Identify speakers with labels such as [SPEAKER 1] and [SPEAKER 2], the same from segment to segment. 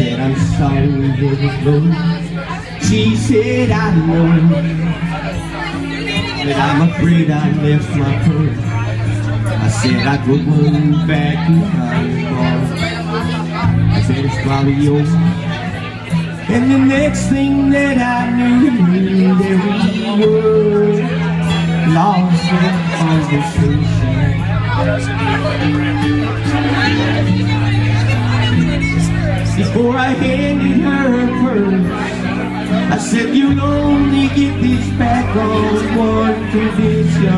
[SPEAKER 1] said, I'm sorry, blue. She said, I know But I'm afraid I left my purse. I said, I could run back behind the bar. I said, it's probably over. And the next thing that I knew, there we were, lost in conversation. Before I handed her her purse, I said, you'll only get this back on one condition.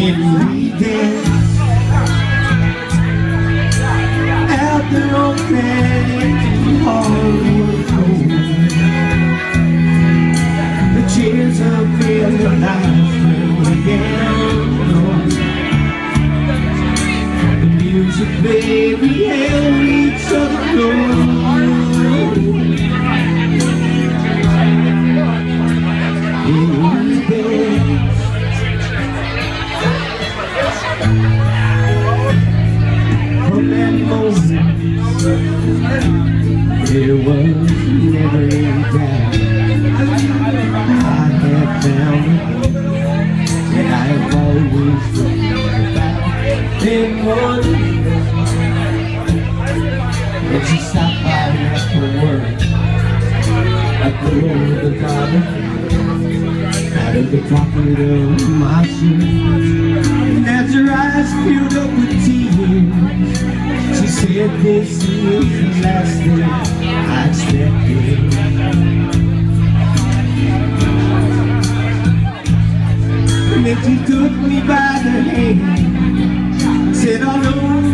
[SPEAKER 1] And we danced The cheers of real life again. There was never a doubt. I have found it And I have always thought about Then one And she stopped by after work the road of the garden Out of the pocket of my shoe did this seem lasting? I expected. And then she took me by the hand, said, I'll know."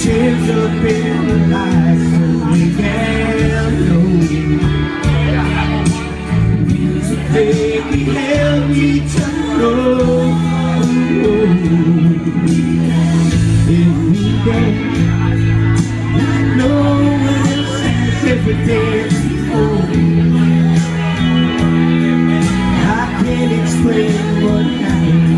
[SPEAKER 1] tears up in the night. we can know Today we held each other Every day I know it's every day. Before I can't explain what happened.